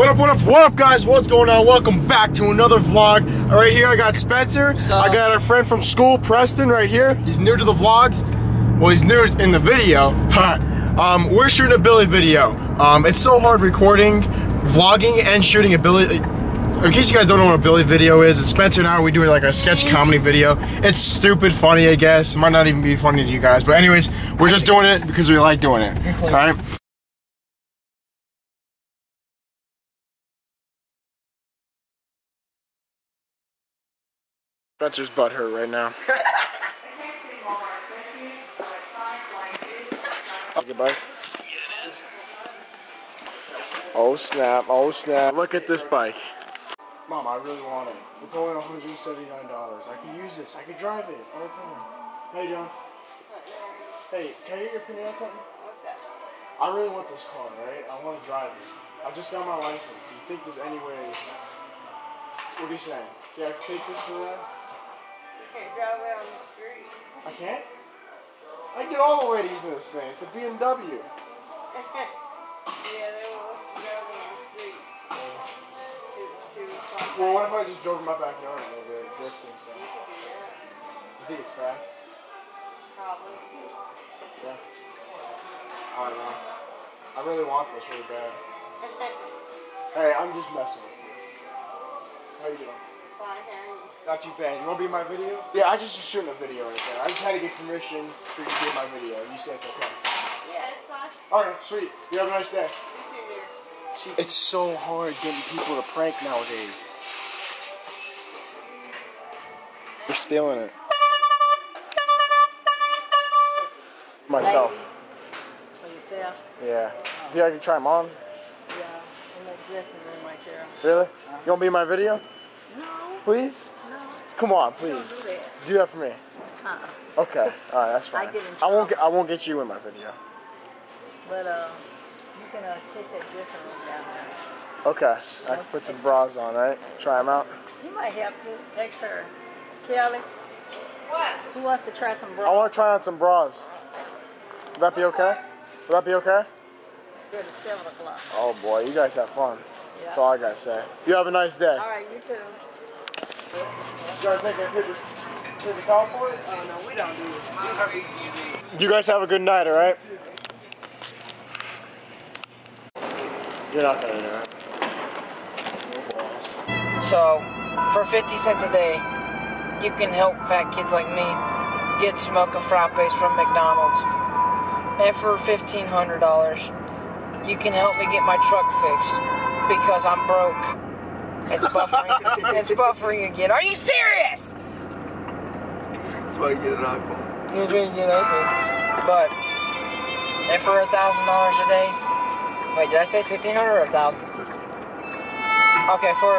What up, what up, what up, guys? What's going on? Welcome back to another vlog. Right here, I got Spencer. I got a friend from school, Preston, right here. He's new to the vlogs. Well, he's new in the video. um, we're shooting a Billy video. Um, it's so hard recording, vlogging, and shooting a Billy. In case you guys don't know what a Billy video is, it's Spencer and I, we do like a sketch comedy video. It's stupid funny, I guess. It might not even be funny to you guys. But anyways, we're just doing it because we like doing it. Alright? Spencer's butt hurt right now. Goodbye. Oh snap, oh snap. Look at this bike. Mom, I really want it. It's only $179. I can use this. I can drive it all the time. You doing? Hey, can I get your opinion on something? What's that? I really want this car, right? I want to drive it. I just got my license. You think there's any way... What are you saying? Can I take this for that? Can't drive it on the street. I can't? I get all the ladies in this thing. It's a BMW. yeah, they won't drive on the street. To, to Well, what if I just drove in my backyard a little bit, drifting? You can do that. You think it's fast? Probably. Yeah. I don't know. I really want this really bad. Hey, I'm just messing with you. How you doing? Fine, how Not too bad. You want to be in my video? Yeah, I just was shooting a video right there. I just had to get permission for you to be in my video. You said it's okay. Yeah, it's fine. Okay, sweet. You have a nice day. You too, dear. It's so hard getting people to prank nowadays. You're stealing it. Myself. For yourself? Yeah. See, I can try them on. Yeah. In that dressing room right. Really? You want to be in my video? No, Please? no. Come on, Don't please. do that. Do that for me. Uh-uh. Okay. All right, that's fine. I get in I won't get. I won't get you in my video. But uh, you can uh, check that dressing room down there. Okay. I can put some bras on, right? Try them out. She might help you. Ask her. Kelly, What? who wants to try some bras? I want to try on some bras. Would that be okay? Would that be okay? Good at 7 o'clock. Oh boy, you guys have fun. That's all I gotta say. You have a nice day. All right, you too. You guys do. You guys have a good night, alright? You're not gonna do it. So, for 50 cents a day, you can help fat kids like me get smoking frappes from McDonald's. And for $1,500, you can help me get my truck fixed because I'm broke. It's buffering. it's buffering again. Are you serious? That's why you get an iPhone. You're doing good, I think. But, and for a $1,000 a day, wait, did I say 1500 or 1000 Okay, for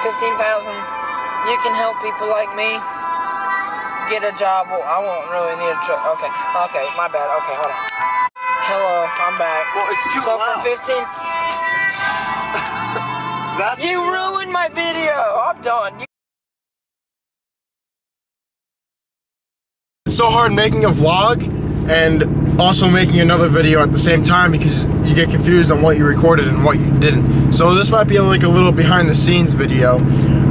15000 you can help people like me get a job. Well, I won't really need a job. Okay, okay, my bad. Okay, hold on. Hello, I'm back. Well, it's too so loud. for 15 That's you ruined my video. I'm done. You It's so hard making a vlog and also making another video at the same time because you get confused on what you recorded and what you didn't. So this might be like a little behind the scenes video.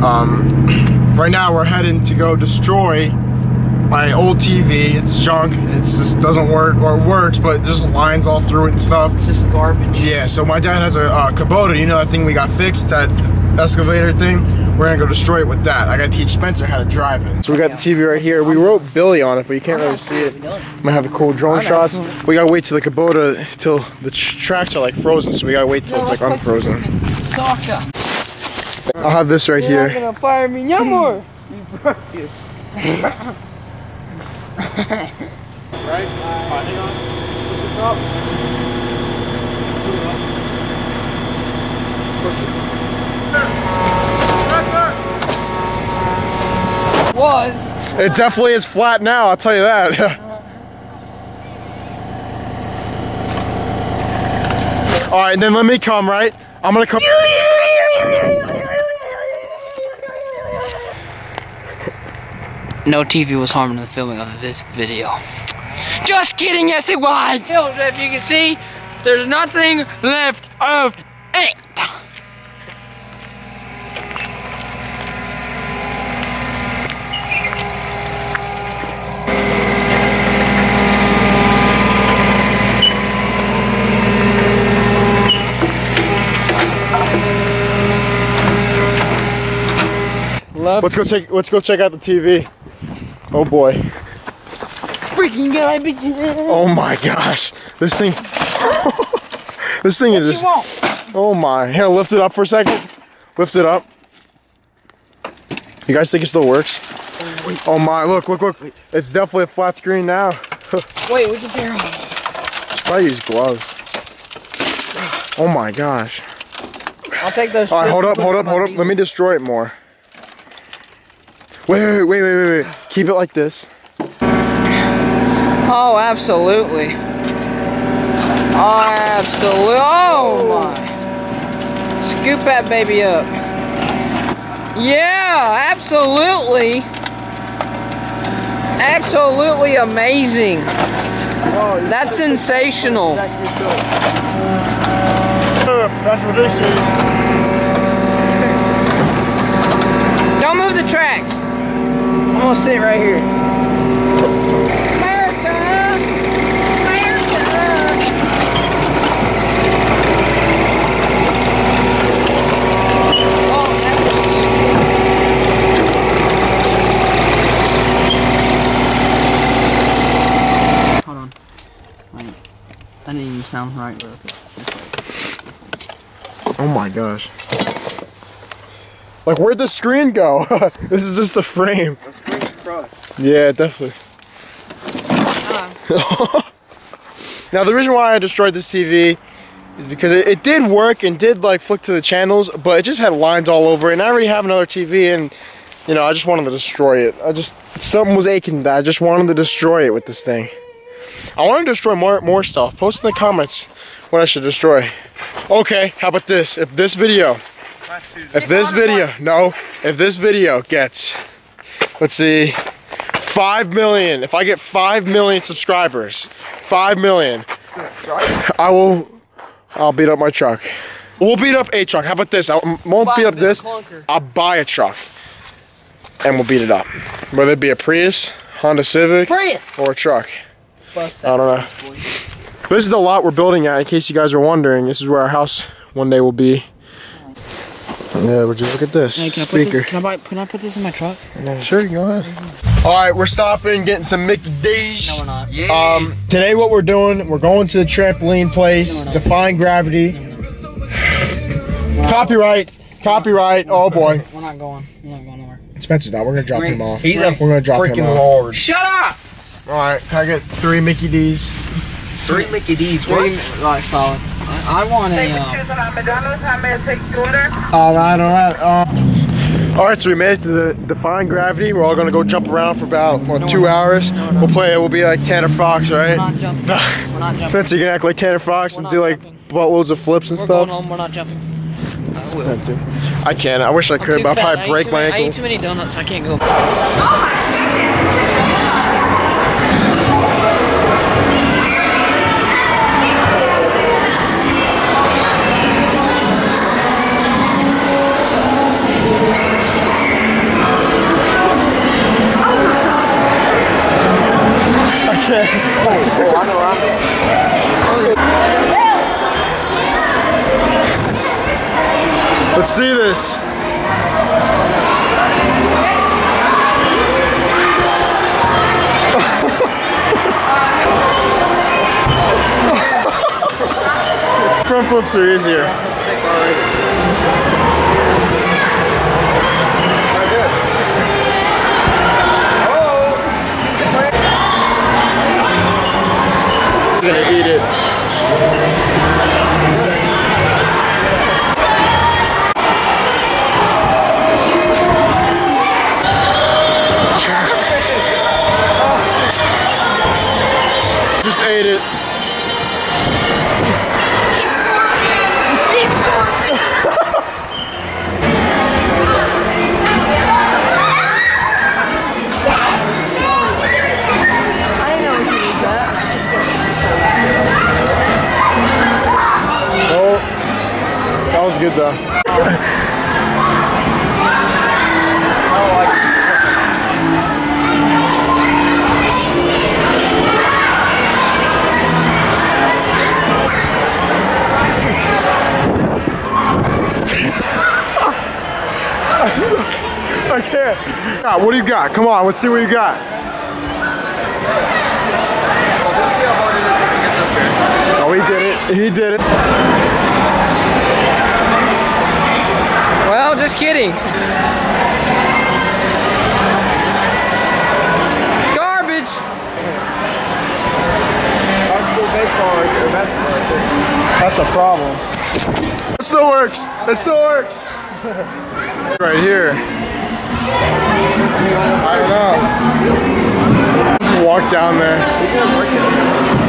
Um, right now we're heading to go destroy my old TV. It's junk. It just doesn't work or it works, but there's lines all through it and stuff. It's just garbage. Yeah, so my dad has a uh, Kubota, you know that thing we got fixed, that excavator thing? We're gonna go destroy it with that. I gotta teach Spencer how to drive it. So we got the TV right here. We wrote Billy on it, but you can't really see it. I'm gonna have the cool drone shots. We gotta wait till the Kubota, till the tr- tracks are like frozen, so we gotta wait till it's like unfrozen. I'll have this right here. You're not here. gonna fire me no more. Right? Uh, hang on. Put this up. Push it. Was. It definitely is flat now, I'll tell you that. Alright, and then let me come, right? I'm gonna come. No TV was harmed in the filming of this video. Just kidding, yes it was! If you can see, there's nothing left of it. Love Let's go check. Let's go check out the TV. Oh boy. freaking guy, bitch. Oh my gosh. This thing. this thing is. You Just, oh my. Here, lift it up for a second. Lift it up. You guys think it still works? Oh my! Look! Look! Look! It's definitely a flat screen now. Wait, we can tear off. Probably use gloves. Oh my gosh! I'll take those. All right, hold up, hold up, hold up. Let me destroy it more. Wait, wait, wait, wait, wait. Keep it like this. Oh, absolutely. Oh, absolutely. Oh my. Scoop that baby up. Yeah, absolutely. Absolutely amazing. That's sensational. That's what this is. Don't move the tracks. I'm gonna sit right here. America! America! Oh, Hold on. Wait. That didn't even sound right, but okay. Oh my gosh. Like, where'd the screen go? this is just a frame. Yeah, definitely. Ah. now, the reason why I destroyed this TV is because it, it did work and did like flick to the channels, but it just had lines all over it. And I already have another TV, and you know, I just wanted to destroy it. I just something was aching that I just wanted to destroy it with this thing. I want to destroy more more stuff. Post in the comments what I should destroy. Okay, how about this? If this video, if this video, no, if this video gets, let's see, five million. If I get five million subscribers, five million, I will. I'll beat up my truck. We'll beat up a truck. How about this? I won't beat up this. I'll buy a truck, and we'll beat it up. Whether it be a Prius, Honda Civic, Prius. or a truck. Bust I don't know. This is the lot we're building at, in case you guys are wondering. This is where our house one day will be. Yeah, but just look at this Hey, can I put speaker. this? Can I, buy, can I put this in my truck? Sure, go ahead. All right, we're stopping, getting some Mickey D's. No, we're not. Um, today what we're doing, we're going to the trampoline place, No, we're not. Defying Gravity. Copyright, copyright. Oh boy, We're not going. We're not going nowhere. Spencer's not. We're gonna drop Right. him off. He's we're a gonna drop him off. lord. Shut up! All right, can I get three Mickey D's? Three Mickey D's. Three, like solid. I, I want a. Um, All right, all right. Um, all right, so we made it to the Defying Gravity. We're all gonna go jump around for about what, No, two we're not. hours. No, we're we'll not. play. it. We'll be like Tanner Fox, we're right? not jumping. We're not jumping. Spencer, you can act like Tanner Fox We're and do like jumping. buttloads of flips and We're stuff. going home. We're not jumping. Spencer. I can't. I wish I could, but I'll probably break too my many- I ate ankle. too many donuts. I can't go. Oh Let's see this. Front flips are easier. Was good though. I can't. Ah, What do you got? Come on, let's see what you got. Oh, he did it. He did it. Well, just kidding. Garbage. High school baseball right there. Basketball right there. That's the problem. It still works. It still works. right here. I don't know. Just walk down there.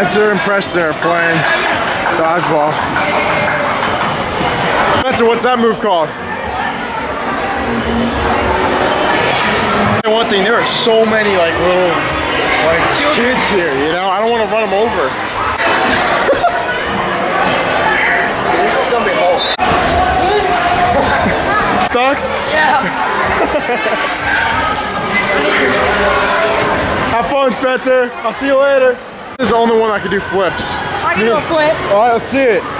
Spencer and Preston are playing dodgeball. Spencer, what's that move called? And one thing, there are so many like little like kids here, you know. I don't want to run them over. Stuck? Yeah. Have fun, Spencer. I'll see you later. This is the only one that can do flips. I can do a flip. All right, let's see it.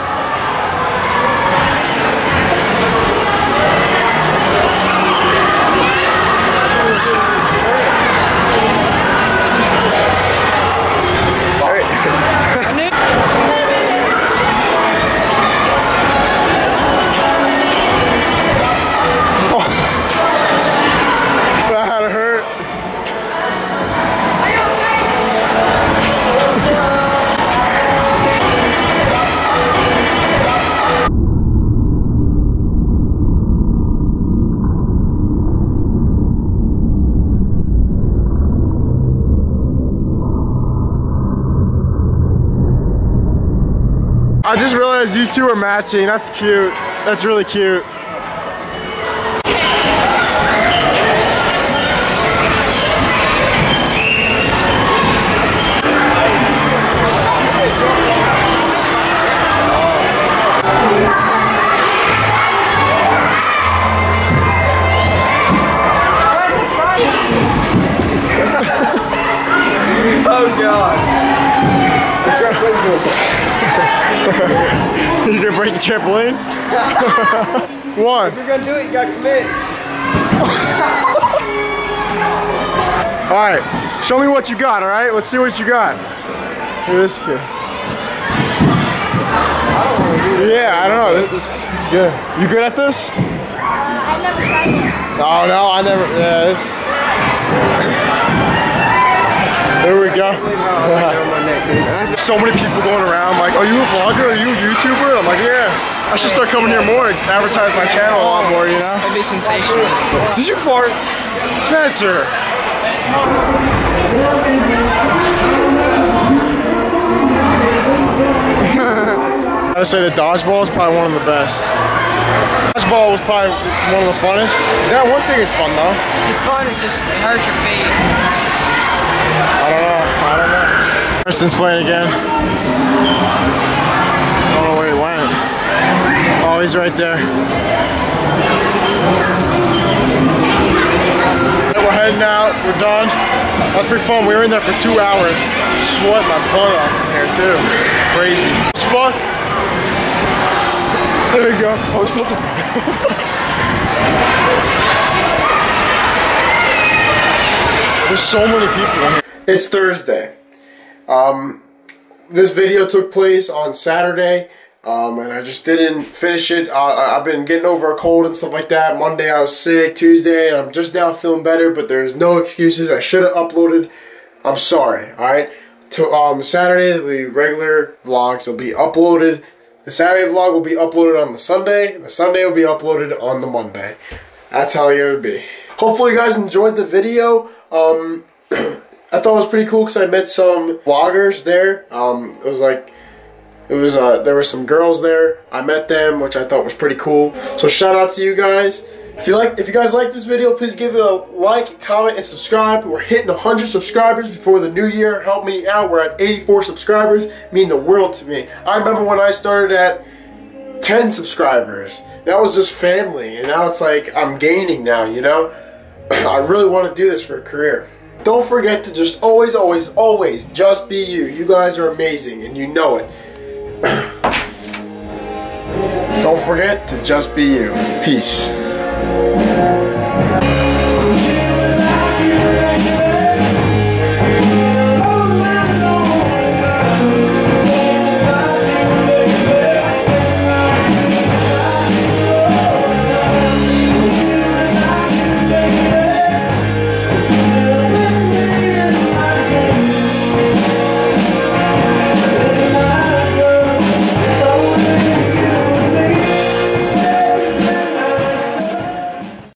Just realized you two are matching. That's cute. That's really cute. Trampoline? One. You're gonna do it, you gotta commit. All right, show me what you got. All right, let's see what you got. Look at this kid. Yeah, I don't know. This, this is good. You good at this? Uh, I never tried it. Oh no, I never. Yeah, this. There we go. so many people going around like, "Are you a vlogger? Are you a YouTuber?" I'm like, "Yeah." I should start coming here more and advertise my channel a lot more. You know? That'd be sensational. Did you fart, Spencer? I gotta say the dodgeball is probably one of the best. Dodgeball was probably one of the funnest. That one thing is fun though. It's fun. It's just it hurts your feet. I don't know. I don't know. Preston's playing again. I don't know where he went. Oh, he's right there. We're heading out. We're done. That was pretty fun. We were in there for two hours. Sweat my butt off in here too. It's crazy. It's fun. There we go. Oh, it's supposed to. There's so many people in here. It's Thursday. Um, this video took place on Saturday, um, and I just didn't finish it. I- I've been getting over a cold and stuff like that. Monday I was sick. Tuesday, and I'm just now feeling better. But there's no excuses. I should have uploaded. I'm sorry. All right. To um, Saturday, be regular vlogs. Will be uploaded. The Saturday vlog will be uploaded on the Sunday. The Sunday will be uploaded on the Monday. That's how it would be. Hopefully, you guys enjoyed the video. Um, I thought it was pretty cool because I met some vloggers there. Um, it was like, it was uh, there were some girls there. I met them, which I thought was pretty cool. So shout out to you guys. If you like, if you guys like this video, please give it a like, comment, and subscribe. We're hitting 100 subscribers before the new year. Help me out. We're at 84 subscribers. Mean the world to me. I remember when I started at 10 subscribers. That was just family, and now it's like I'm gaining now. You know. I really want to do this for a career. Don't forget to just always, always, always just be you. You guys are amazing and you know it. don't forget to just be you. Peace.